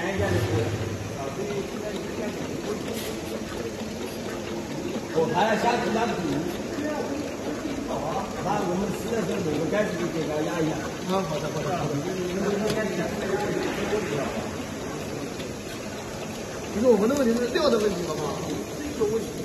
前一下就是，啊，估现在我排了下。好啊，那我们实在是每个们该都给他压一压。啊，好好的。好的好的好的不是我们的问题，是料的问题，好不好？这个问题。